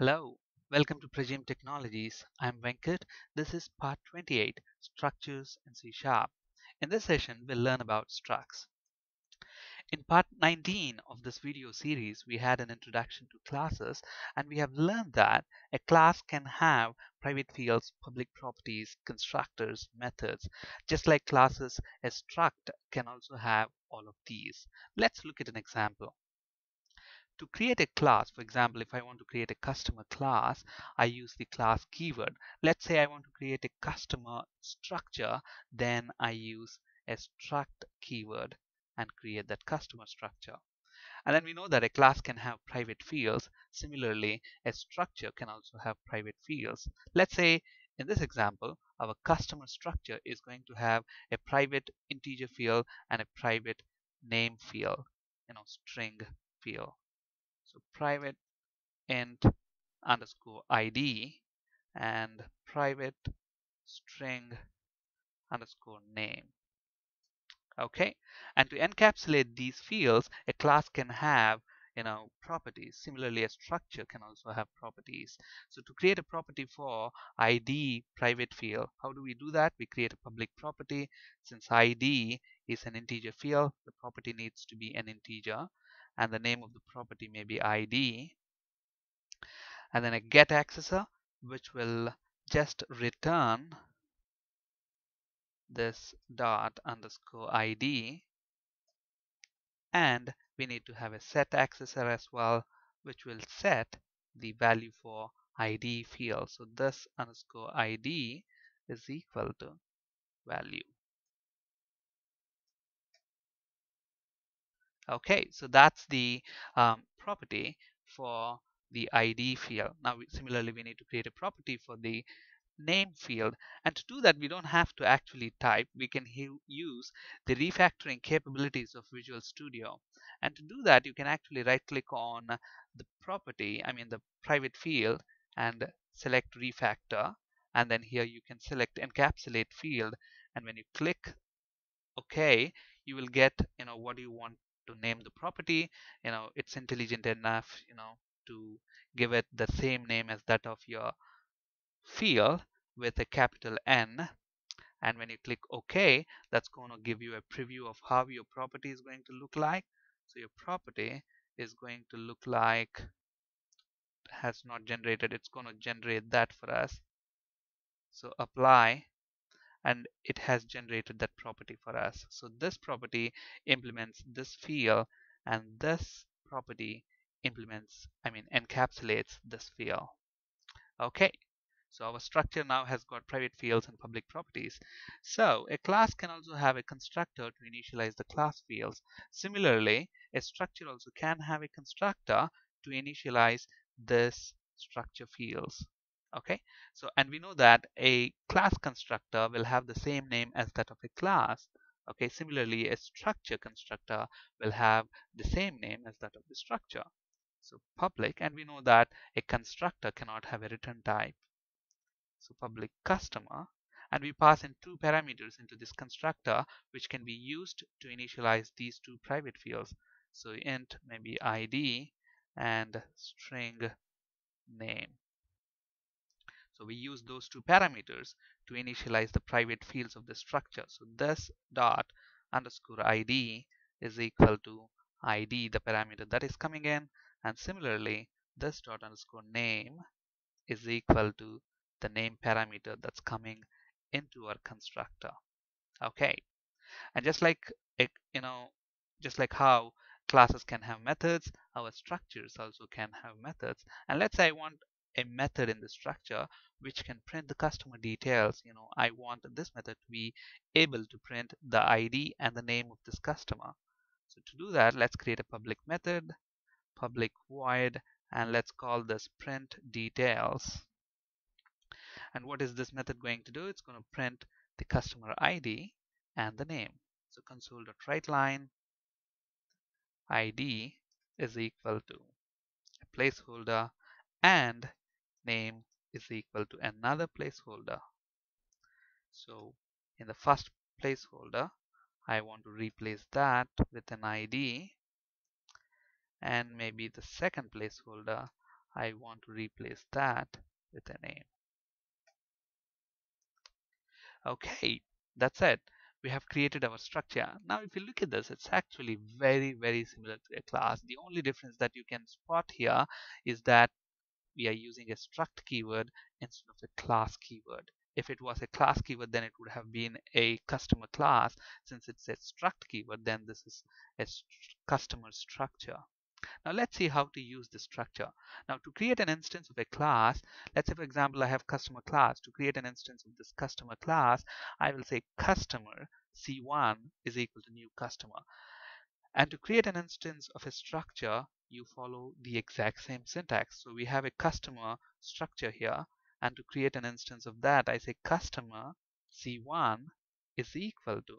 Hello, welcome to Pragim Technologies. I'm Venkat. This is part 28, Structures in C Sharp. In this session, we'll learn about structs. In part 19 of this video series, we had an introduction to classes and we have learned that a class can have private fields, public properties, constructors, methods. Just like classes, a struct can also have all of these. Let's look at an example to create a class, for example, if I want to create a customer class, I use the class keyword. Let's say I want to create a customer structure, then I use a struct keyword and create that customer structure. And then we know that a class can have private fields. Similarly, a structure can also have private fields. Let's say in this example, our customer structure is going to have a private integer field and a private name field, you know, string field. So private int underscore id and private string underscore name. Okay, and to encapsulate these fields, a class can have you know properties. Similarly a structure can also have properties. So to create a property for id private field how do we do that? We create a public property. Since id is an integer field the property needs to be an integer and the name of the property may be id and then a get accessor which will just return this dot underscore id and we need to have a set accessor as well which will set the value for id field. So this underscore id is equal to value Okay, so that's the um, property for the ID field. Now, similarly, we need to create a property for the name field. And to do that, we don't have to actually type. We can use the refactoring capabilities of Visual Studio. And to do that, you can actually right click on the property, I mean the private field and select refactor. And then here you can select encapsulate field. And when you click OK, you will get you know what you want to name the property you know it's intelligent enough you know to give it the same name as that of your field with a capital N. And when you click OK that's going to give you a preview of how your property is going to look like. So your property is going to look like has not generated it's going to generate that for us. So apply and it has generated that property for us. So this property implements this field and this property implements, I mean encapsulates this field. Okay, so our structure now has got private fields and public properties. So a class can also have a constructor to initialize the class fields. Similarly, a structure also can have a constructor to initialize this structure fields okay? So and we know that a class constructor will have the same name as that of a class okay? Similarly a structure constructor will have the same name as that of the structure. So public and we know that a constructor cannot have a return type. So public customer and we pass in two parameters into this constructor which can be used to initialize these two private fields. So int maybe id and string name so we use those two parameters to initialize the private fields of the structure. So this dot underscore id is equal to id, the parameter that is coming in. And similarly, this dot underscore name is equal to the name parameter that's coming into our constructor. Okay. And just like, eh, you know, just like how classes can have methods, our structures also can have methods. And let's say I want a method in the structure which can print the customer details you know I want this method to be able to print the ID and the name of this customer. So to do that let's create a public method public void and let's call this print details. And what is this method going to do? It's going to print the customer ID and the name. So console.writeLine ID is equal to a placeholder and name is equal to another placeholder. So in the first placeholder, I want to replace that with an ID and maybe the second placeholder I want to replace that with a name. Okay, that's it. We have created our structure. Now, if you look at this, it's actually very, very similar to a class. The only difference that you can spot here is that we are using a struct keyword instead of a class keyword. If it was a class keyword, then it would have been a customer class. Since it's a struct keyword, then this is a st customer structure. Now let's see how to use this structure. Now to create an instance of a class, let's say for example I have customer class. To create an instance of this customer class, I will say customer C1 is equal to new customer. And to create an instance of a structure, you follow the exact same syntax. So we have a customer structure here. And to create an instance of that, I say customer C1 is equal to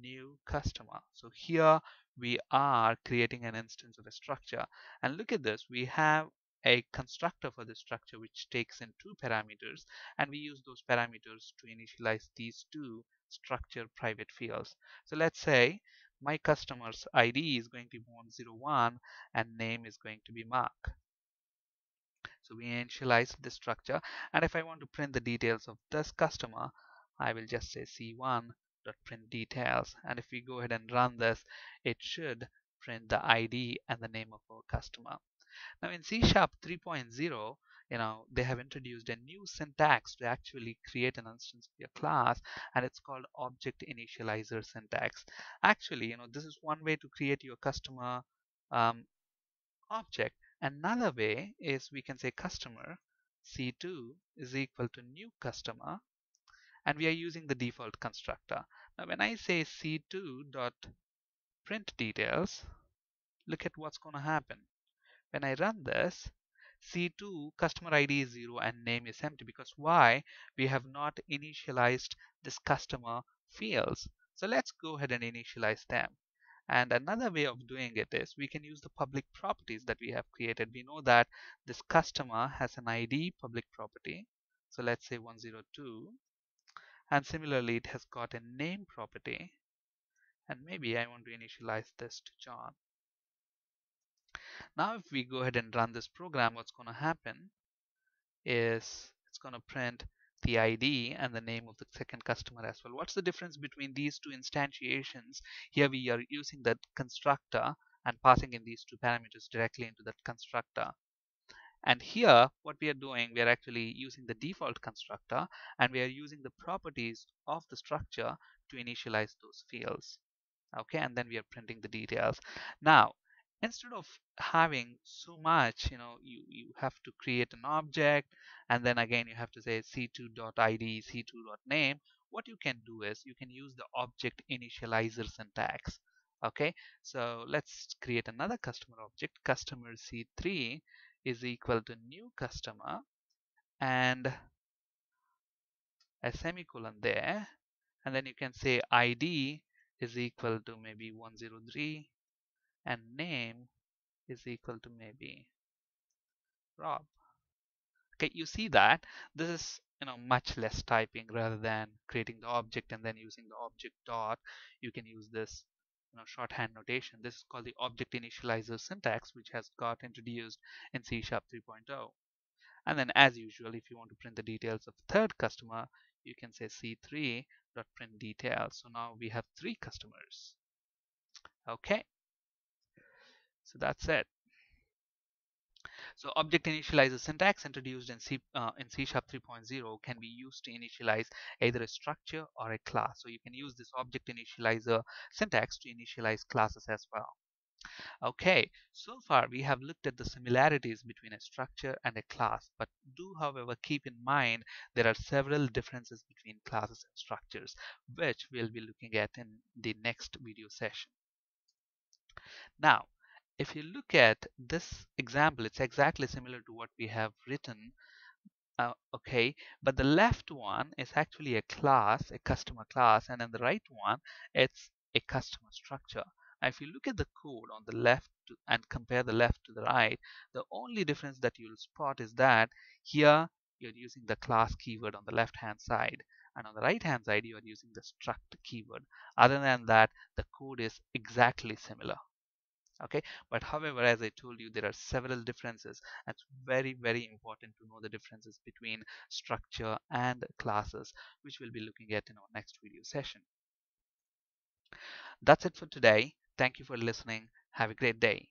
new customer. So here we are creating an instance of a structure. And look at this, we have a constructor for this structure which takes in two parameters and we use those parameters to initialize these two structure private fields. So let's say my customer's ID is going to be 101 and name is going to be Mark. So we initialize the structure and if I want to print the details of this customer I will just say C1 print details and if we go ahead and run this it should print the ID and the name of our customer. Now in C Sharp 3.0 you know they have introduced a new syntax to actually create an instance of your class and it's called object initializer syntax actually you know this is one way to create your customer um, object another way is we can say customer c2 is equal to new customer and we are using the default constructor. Now when I say c2 dot print details, look at what's going to happen. When I run this, C2 customer ID is 0 and name is empty because why? We have not initialized this customer fields. So let's go ahead and initialize them. And another way of doing it is we can use the public properties that we have created. We know that this customer has an ID public property. So let's say 102 and similarly it has got a name property and maybe I want to initialize this to John now if we go ahead and run this program what's going to happen is it's going to print the ID and the name of the second customer as well. What's the difference between these two instantiations? Here we are using that constructor and passing in these two parameters directly into that constructor. And here, what we are doing, we are actually using the default constructor and we are using the properties of the structure to initialize those fields. Okay, and then we are printing the details. Now, instead of having so much, you know, you, you have to create an object and then again you have to say c2.id, c2.name. What you can do is you can use the object initializer syntax. Okay, so let's create another customer object, customer c3 is equal to new customer and a semicolon there and then you can say id is equal to maybe 103 and name is equal to maybe Rob okay you see that this is you know much less typing rather than creating the object and then using the object dot you can use this you know, shorthand notation. This is called the object initializer syntax, which has got introduced in C Sharp 3.0. And then as usual, if you want to print the details of the third customer, you can say C3 dot print details. So now we have three customers. Okay. So that's it. So object initializer syntax introduced in C, uh, in C Sharp 3.0 can be used to initialize either a structure or a class. So you can use this object initializer syntax to initialize classes as well. Okay, so far we have looked at the similarities between a structure and a class, but do however keep in mind there are several differences between classes and structures, which we'll be looking at in the next video session. Now, if you look at this example, it's exactly similar to what we have written. Uh, okay, but the left one is actually a class, a customer class, and then the right one, it's a customer structure. Now, if you look at the code on the left to, and compare the left to the right, the only difference that you'll spot is that here you're using the class keyword on the left hand side and on the right hand side you are using the struct keyword. Other than that, the code is exactly similar. Okay? But however as i told you there are several differences it's very very important to know the differences between structure and classes which we'll be looking at in our next video session. That's it for today. Thank you for listening. Have a great day